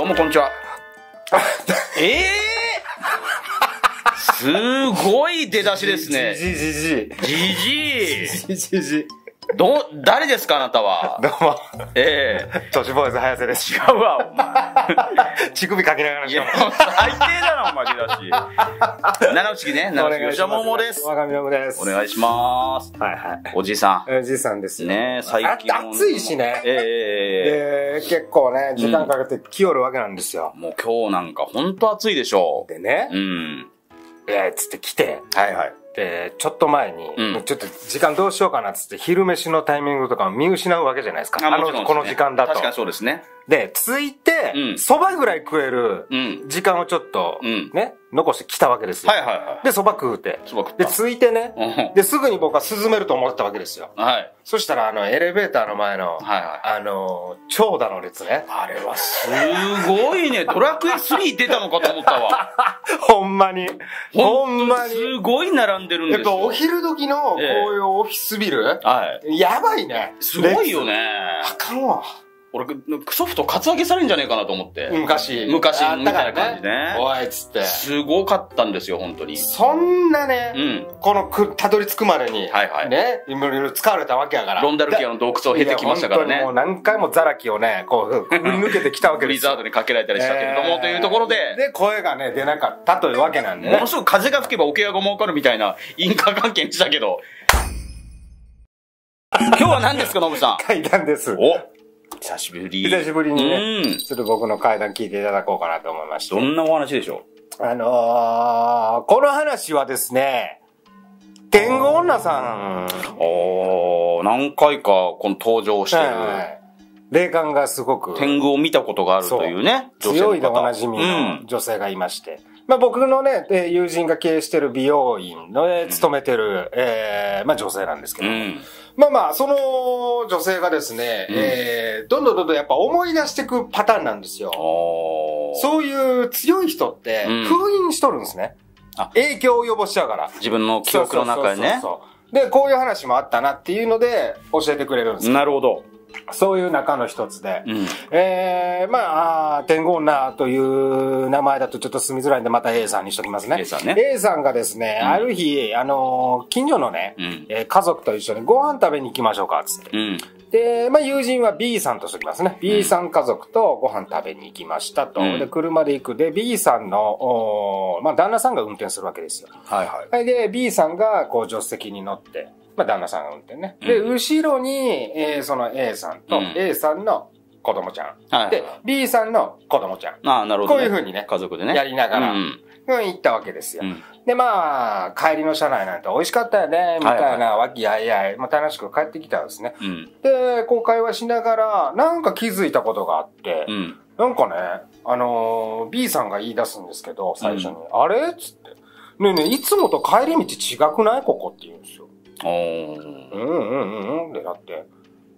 どうもこんにちは。ええすごい出だしですね。じじじじじい。じじじど、誰ですかあなたは？どうも、え 都市ボーイズ早瀬です。え違うわ、お前。乳首かけながらいや、最低だな、お前出だし。七内 ね、七内吉田桃です。若見のです。お願いします。はいはい。おじさおじいさんです。ね最近暑いしね。ええで、結構ね、時間かけて来よるわけなんですよ。もう今日なんかほんと暑いでしょでねう。、うん。えー、つって来て、はいはい。で、ちょっと前に、うんちょっと時間どうしようかなっつって、昼飯のタイミングとかを見失うわけじゃないですか。あの、この時間だと確。かにそうですね。で、ついてう、ん蕎麦ぐらい食えるうん。時間をちょっとうん、ね、残して来たわけですよ。はいはいはい。で、蕎麦食うて。で、そば食った。ついてね、うんで、すぐに僕は進めると思ってたわけですよ。はい。そしたら、あの、エレベーターの前の、はいはい。あの、長蛇の列ね。あれはすごいね。ドラクエ3出たのかと思ったわ。ほんまに。ほんまに。すごい並んでるんですよ。やっぱお昼時のこうええいうオフィスビル、はい。やばいね。すごいよ列。ね。あかんわ。俺、ソフトカツアゲされるんじゃねえかなと思って。昔。昔みたいな感じねおい、つって。すごかったんですよ、本当に。そんなね、うん。このく、たどり着くまでに、はいはいね、いろいろ使われたわけやから。ロンダルキアの洞窟を経てきましたからねもう。何回もザラキをね、こう、くぐり抜けてきたわけですよ。ブリザードにかけられたりしたけれども、というところで、で、声がね、出なかったというわけなんでねもの。すごく風が吹けば桶屋が儲かるみたいな因果関係にしたけど。今日は何ですか、ノブさん？階段です。お久しぶり。久しぶりにね、うん。ちょっと僕の階段聞いていただこうかなと思いまして。どんなお話でしょあのー、この話はですね、天狗女さん、うおー、何回かこの登場してる、はい霊感がすごく天狗を見たことがあるというね、女性強いでおなじみうのん。女性がいまして、まあ僕のね、えー友人が経営してる美容院の、えー勤めてる、えーまあ女性なんですけど、うん。まあまあ、その女性がですね、うんえーどんどんどんどんやっぱ思い出していくパターンなんですよ。そういう強い人ってうん封印しとるんですね。あ影響を及ぼしちゃうから。自分の記憶の中にね。そうそうそうそうで、こういう話もあったなっていうので教えてくれるんですよ。なるほど。そういう中の一つで。うん。えー、まあ、天狗女という名前だとちょっと住みづらいんで、また A さんにしときますね。A さんね A さんがですね、うんある日、あのー近所のね、うん。えー家族と一緒にご飯食べに行きましょうか、つって。うん。で、まあ、友人は B さんとしときますね。B さん家族とご飯食べに行きましたと。うんで、車で行く。で、B さんの、まあ、旦那さんが運転するわけですよ。はいはい。はい、で、B さんが、こう、助手席に乗って、まあ、旦那さんが運転ね。で、うん後ろに、えーその A さんと、うん A さんの子供ちゃん。はい。で、B さんの子供ちゃん。ああ、なるほど、こういう風にね家族でね。やりながらうんうん、行ったわけですよ。うん。で、まあ、帰りの車内なんて美味しかったよね、みたいはいな、わきあいあい、まあ、楽しく帰ってきたんですね。うん。で、こう会話しながら、なんか気づいたことがあって、うん。なんかね、あのー B さんが言い出すんですけど、最初に。あれ？つって。ねえねえ、いつもと帰り道違くない？ここって言うんですよ。うんうんうんうんってなって。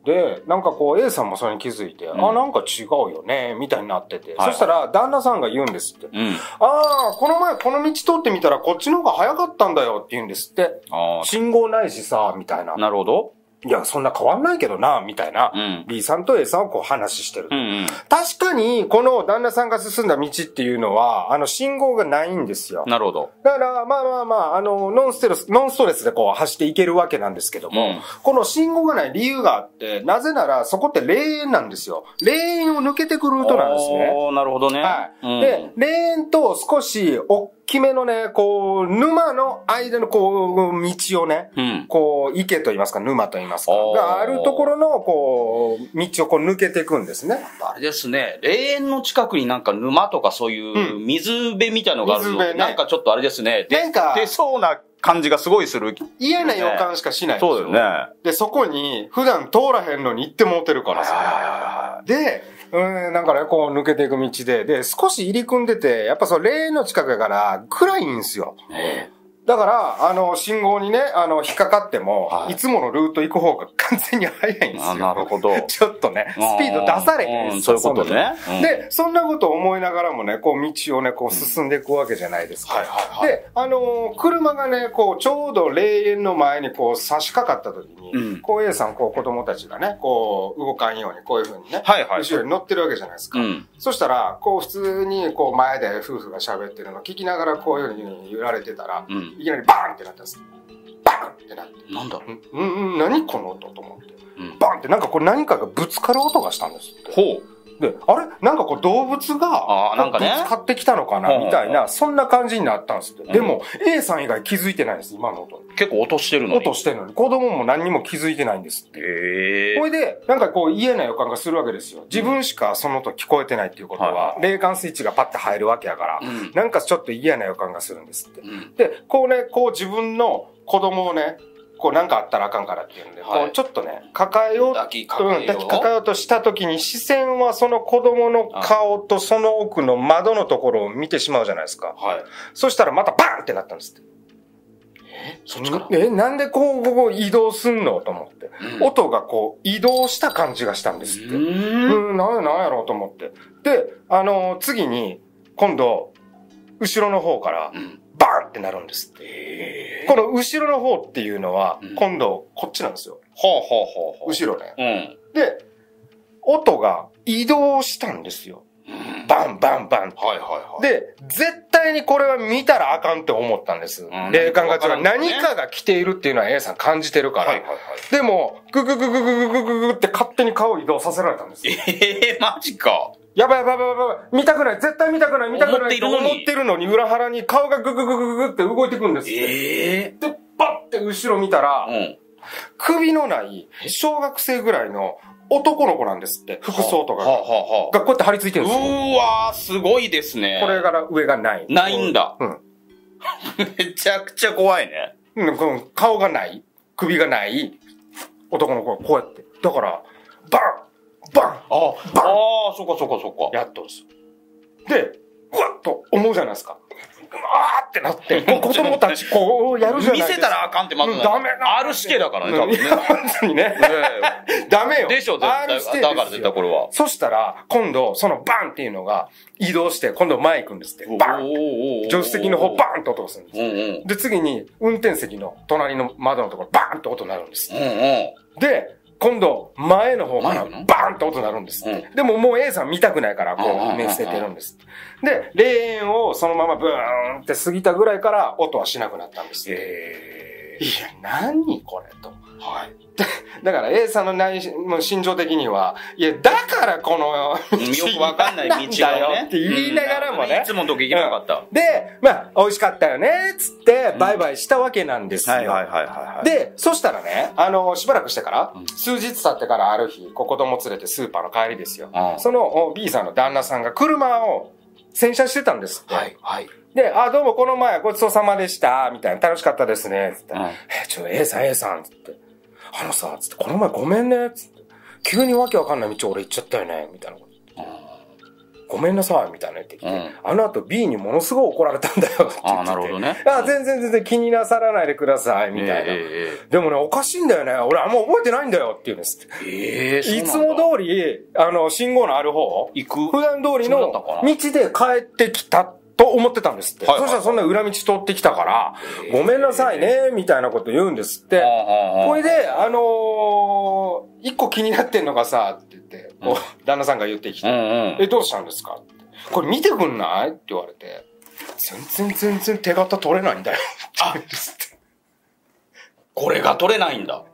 で、なんかこう A さんもそれに気づいて、んあ、なんか違うよね、みたいになってて。はいそしたら、旦那さんが言うんですって。うん。ああ、この前この道通ってみたらこっちの方が早かったんだよって言うんですって。あ信号ないしさ、みたいなあ、。なるほど。いや、そんな変わんないけどな、みたいな。うん。B さんと A さんをこう話してる。うんうん。確かに、この旦那さんが進んだ道っていうのは、あの、信号がないんですよ。なるほど。だから、まあまあまあ、あの、ノンステレス、ノンストレスでこう走っていけるわけなんですけども、うんこの信号がない理由があって、なぜならそこって霊園なんですよ。霊園を抜けてくルートなんですね。おーなるほどね。はい。うんで、霊園と少し大きめのね、こう、沼の間のこう、道をね、うん。こう、池と言いますか、沼と言いますか、おーがあるところの、こう、道をこう抜けていくんですね。あれですね、霊園の近くになんか沼とかそういう水辺みたいのがあるの、水辺ねなんかちょっとあれですね、でなんか出そうな感じがすごいする。嫌な予感しかしない。そうだよね。で、そこに、普段通らへんのに行ってもうてるからさ。で、うん、なんかね、こう抜けていく道で、で、少し入り組んでて、やっぱその霊園の近くやから、暗いんですよ。えだから、あの、信号にね、あの、引っかかっても、はいい、つものルート行く方が完全に早いんですよ。あなるほど。ちょっとね、スピード出されへんそういうことね。うん、そんなで、そんなことを思いながらもね、こう道をね、こう進んでいくわけじゃないですか。はいはいはい。で、あのー車がね、こう、ちょうど霊園の前にこう差し掛かった時に、うんこう A さん、こう子供たちがね、こう、動かんようにこういう風にね、はいはい。後ろに乗ってるわけじゃないですか。うん。そしたら、こう普通にこう前で夫婦が喋ってるのを聞きながらこういう風に揺られてたら、うん。いきなりバーンってなったんです。バーンってなって。なんだうん、うん、何この音と思って。うん。バーンってなんかこれ何かがぶつかる音がしたんですって。ほう。で、あれ？なんかこう動物が、なんかねぶつかってきたのかな？みたいな、そんな感じになったんですでも、A さん以外気づいてないんです、今の音に。結構落としてるのに。音してるのに。子供も何にも気づいてないんですって。へえほいで、なんかこう嫌な予感がするわけですよ。自分しかその音聞こえてないっていうことはは、霊感スイッチがパッて入るわけやから、うん。なんかちょっと嫌な予感がするんですって。うん。で、こうね、こう自分の子供をね、こうなんかあったらあかんからっていうんで、はいこうちょっとね、抱えよう抱きかけよううん、えようとした時に視線はその子供の顔とその奥の窓のところを見てしまうじゃないですか。はい。そしたらまたバーンってなったんですって。そっちから。え、なんでこう、ここ移動すんのと思って。うん音がこう移動した感じがしたんですって。うーん。うん、なんや、なんやろうと思って。で、あのー次に、今度、後ろの方からうん。バーンってなるんですって。ええ。この後ろの方っていうのはうん、今度、こっちなんですよ。ほうほうほうほう。後ろね。うん。で、音が移動したんですよ。うん。バンバンバンって。はいはいはい。で、絶対にこれは見たらあかんって思ったんです。ん霊感が違う。何かが来ているっていうのは A さん感じてるから。はいはいはい。でも、グググググググググって勝手に顔を移動させられたんですよ。ええ、マジか。やばいやばいやばいやばい。見たくない。絶対見たくない。見たくない。思っているのに思ってるのに裏腹に顔がググググググって動いてくんですって。ええ。で、パッて後ろ見たら、うん。首のない小学生ぐらいの男の子なんですって。服装とかが。はあはあはがこうやって張り付いてるんですよ。うーわー、すごいですね。これから上がない。ないんだうん。めちゃくちゃ怖いね。うん、この顔がない、首がない男の子がこうやって。だから、バンバンあ、ああ、そっかそっかそっか。やっとんですよ。で、うわっと思うじゃないですか。うわーってなって、こう子供たちこうやるじゃないですか。見せたらあかんってまずうんダメな R 指定だからね、多分ね。ダメよ。えでしょ、絶対。だから絶対これは。そしたら、今度、そのバンっていうのが移動して、今度前行くんですって。バン助手席の方バーンって音がするんです。で、次に、運転席の隣の窓のところ、バーンって音鳴るんです。で、今度、前の方からバーンって音鳴るんですでももう A さん見たくないから、こう目捨ててるんです。で、霊園をそのままブーンって過ぎたぐらいから音はしなくなったんです。えいや、何これと。え。はい。だから A さんの内心もう心情的には、いや、だからこの、よくわかんない道 だよ。って言いながらもねうんいつもの時行けなかった。で、まあ、美味しかったよね、つって、バイバイしたわけなんですよ。はいはいはいはい。、で、そしたらね、あの、しばらくしてから、うん数日経ってからある日、子供連れてスーパーの帰りですよ。うんそのお B さんの旦那さんが車を洗車してたんですって。はいはい。で、あ、どうもこの前ごちそうさまでした、みたいな、楽しかったですね、つって。うんえ、ちょ、A さん、A さん、つって。あのさ、つって、この前ごめんね、つって。急にわけわかんない道俺行っちゃったよね、みたいなこと。ごめんなさい、みたいな言ってきて。うんあの後 B にものすごい怒られたんだよ、って言っててああ、なるほどね。あ、全然全然気になさらないでください、みたいな。ええでもね、おかしいんだよね。俺あんま覚えてないんだよって言うんですって。えええいつも通り、あの、信号のある方、行く普段通りの道で帰ってきたと思ってたんですって。はいはいそしたらそんな裏道通ってきたから、ごめんなさいね、みたいなこと言うんですって。ここれで、あのー一個気になってんのがさ、って言って、こう、旦那さんが言ってきて、うんうん。え、どうしたんですか？って。これ見てくんない？って言われて、全然全然手形取れないんだよ。って言うんですって。これが取れないんだ。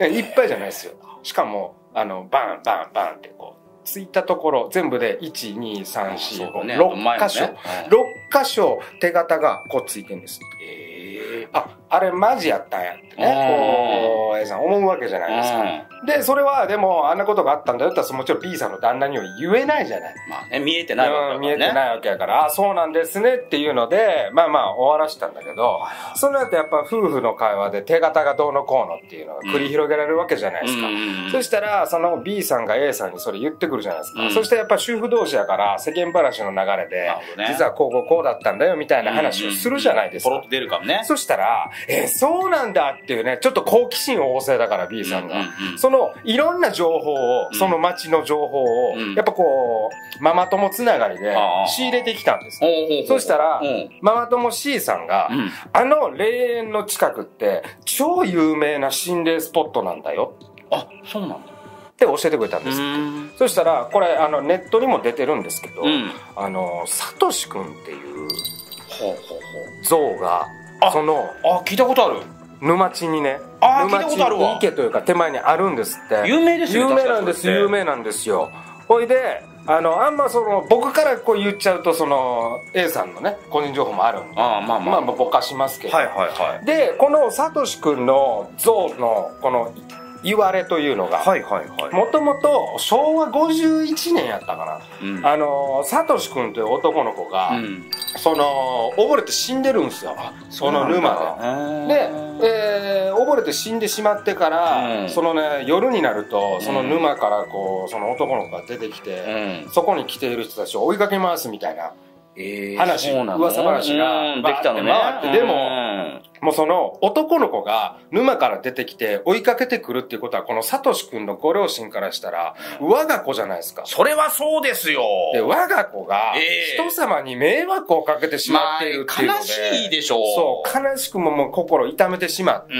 いっぱいじゃないですよ。しかも、あの、バン、バン、バンってこう、ついたところ、全部で1、2、3、4、5、そうだね。6箇所、ね6箇所手形がこうついてるんです。ええあ、あれマジやったんやってね。うんこう、と A さん思うわけじゃないですか。で、それはでもあんなことがあったんだよって言ったらもちろん B さんの旦那には言えないじゃない。まあね、見えてないわけだからうん、ね。見えてないわけやから、あ、そうなんですねっていうので、まあまあ終わらしたんだけど、その後やっぱ夫婦の会話で手形がどうのこうのっていうのが繰り広げられるわけじゃないですか。うんうんうんそしたら、その B さんが A さんにそれ言ってくるじゃないですか。うんそしてやっぱ主婦同士やから世間話の流れでね、実はこうこうこうだったんだよみたいな話をするじゃないですかポロッ。と出るかもね。そしたら、えーそうなんだっていうね、ちょっと好奇心旺盛だから B さんが。その、いろんな情報を、うんその街の情報を、うんやっぱこう、ママ友つながりで仕入れてきたんです。そしたらうんママ友 C さんが、うんあの霊園の近くって、超有名な心霊スポットなんだよあ、そうなんだ。って教えてくれたんうです。ん。そしたら、これ、あの、ネットにも出てるんですけど、うん。あの、サトシくんっていうほうほう像があ、その。あ、聞いたことある。沼地にね、あー沼地聞いたことあるわ池というか手前にあるんですって。有名ですよね有名なんです、確かにそれって有名なんですよ。ほいで、あの、あんまその、僕からこう言っちゃうと、その、A さんのね、個人情報もあるんで、ああ、まあまあ。まあ、まあ、ぼかしますけど。はいはいはい。で、このサトシくんの像の、この、言われというのが、はいはいはい。もともと昭和51年やったかうんな。あの、サトシくんという男の子が、うん。その、溺れて死んでるんですよ。その沼で。で、えー、溺れて死んでしまってから、うんそのね、夜になると、その沼からこう、その男の子が出てきて、うん。そこに来ている人たちを追いかけますみたいな、えー話噂話がうんできたのね。でもうんもうその男の子が沼から出てきて追いかけてくるっていうことは、このサトシ君のご両親からしたら、我が子じゃないですか。それはそうですよ。で、我が子がええ人様に迷惑をかけてしまっているっていうので、まあ悲しいでしょう。そう、悲しくももう心痛めてしまって、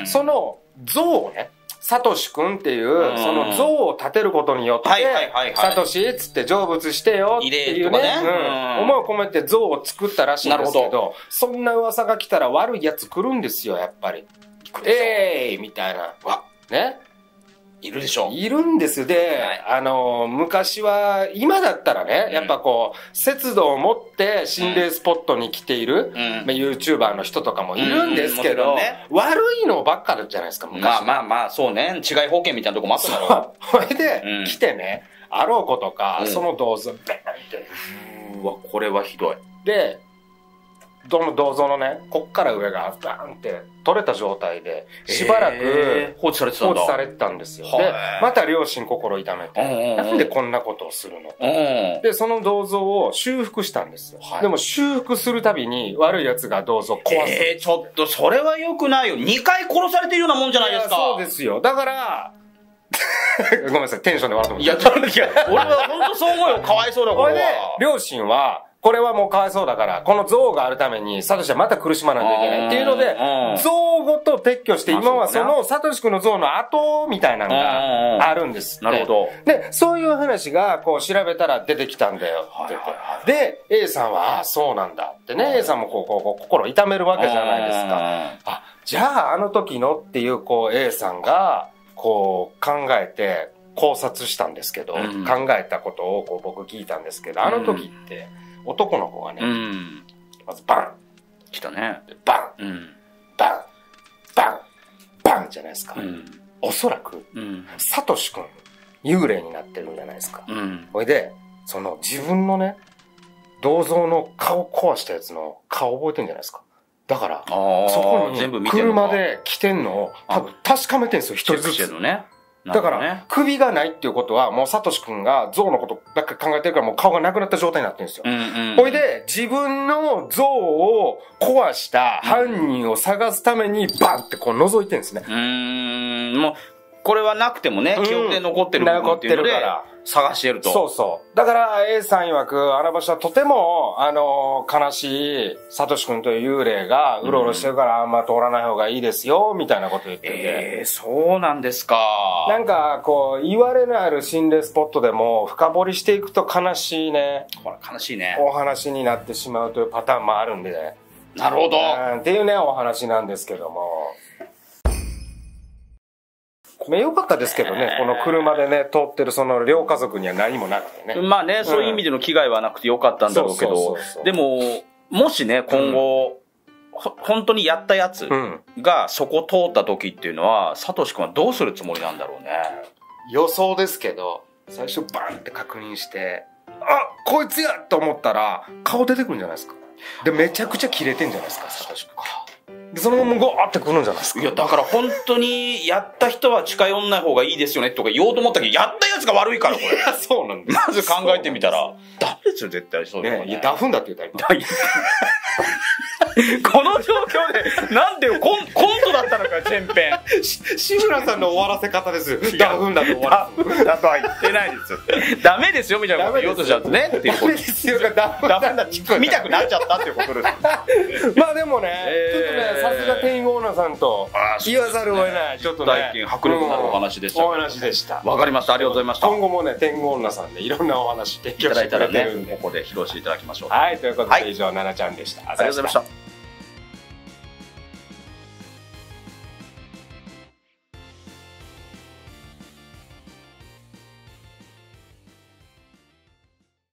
うんその像をね、サトシ君っていうう、ん。その像を立てることによって、サトシっつって成仏してよっていうね、思いを込めて像を作ったらしいんですけど、そんな噂が来たら悪い奴来るんですよ、やっぱり。えーいみたいな。わ、ね。いるでしょう。いるんです。で、はいあの、昔は、今だったらね、うんやっぱこう、節度を持って心霊スポットに来ている、うんまあ、YouTuber の人とかもいるんですけど、悪いのばっかじゃないですか、昔。まあまあまあ、そうね。違い保険みたいなとこもあっただろそれで、うん来てね、あろうことか、うんその銅像、ベーンって。う。うわ、これはひどい。で、どの銅像のね、こっから上がバーンって取れた状態で、しばらくえー放置されてたんだ。放置されてたんですよ。はいで、また両親心痛めて、うんなんでこんなことをするのうん。で、その銅像を修復したんですよ。はいでも修復するたびに悪い奴が銅像を壊す。えー、ちょっと、それは良くないよ。2回殺されてるようなもんじゃないですか。やそうですよ。だから、ごめんなさい、テンションで笑っていや、だいや俺は本当そう思うよ。かわいそうだ、これこれ両親は、これはもうかわいそうだから、この像があるために、サトシはまた苦しまなきゃいけない。っていうのでうん、像ごと撤去して、あ今はそのサトシ君の像の後みたいなのがあるんです。なるほど。で、そういう話が、こう調べたら出てきたんだよ。って言って。で、A さんは、ああ、そうなんだってね、A さんもこう、こう、心痛めるわけじゃないですか。あ、じゃああの時のっていう、こう A さんが、こう考えて考察したんですけど、うん。考えたことをこう僕聞いたんですけど、あの時って男の子がね、うん。うん。まずバン来たね。バンうん。バンバンバンじゃないですか。うん。おそらく、うん。サトシ君、幽霊になってるんじゃないですか。うん。ほいで、その自分のね、銅像の顔壊したやつの顔覚えてんじゃないですか。だから、ああ、そこに全部見てるのか車で来てんのを多分確かめてんですよ、一人ずつ。してるのね。なだから、首がないっていうことは、もうサトシ君が像のことばっかり考えてるから、もう顔がなくなった状態になってるんですよ。ほいで、自分の像を壊した犯人を探すために、バンってこう覗いてるんですね。うーん、もう、これはなくてもね、うん記憶で残ってる部分っていうので探してると。そうそう。だから、A さん曰く、あの場所はとても、あの、悲しい、サトシ君という幽霊がうろうろしてるから、あんま通らない方がいいですよ、みたいなこと言ってて。ええそうなんですか。なんか、こう、言われのある心霊スポットでも、深掘りしていくと悲しいね、ほら、悲しいね。お話になってしまうというパターンもあるんで、なるほど。うんっていうね、お話なんですけども。まあ、よかったですけどね、この車でね、通ってるその両家族には何もなくてね。まあね、そういう意味での危害はなくてよかったんだろうけど、でも、もしね、今後、ほ本当にやったやつ。がそこ通った時っていうのは、サトシ君はどうするつもりなんだろうね。予想ですけど、最初バンって確認して、あこいつやと思ったら、顔出てくるんじゃないですか。で、めちゃくちゃキレてんじゃないですか、サトシ君。で、そのままゴーってくるんじゃないですか。いや、だから本当に、やった人は近寄んない方がいいですよねとか言おうと思ったけど、やったやつが悪いから、これ。そうなんです。まず考えてみたら、ダメですよ、絶対そうね、ね。いや、ダフンだって言ったら今。この状況で、なんでよコン、コントだったのか、前編。志村さんの終わらせ方です。ダフンだと終わらせ。だとは言ってないです。ダメですよ、みたいなこと言おうとしちゃうとね、っていうダメこと。ですよがダフンだダメだって、見たくなっちゃったっていうことです。まあでもね、えーちょっとね、さすが店員オーナーさんと言わざるを得ない、ちょっとね大金、迫力のあるお話でしたうんお話でした。わかりました、ありがとうございました。今後もね、天狗女さんでいろんなお話提いた供してくだいたらねれてるんで。、ここで披露していただきましょう。はい、ということはいで以上、ななちゃんでした。あありがとうございました。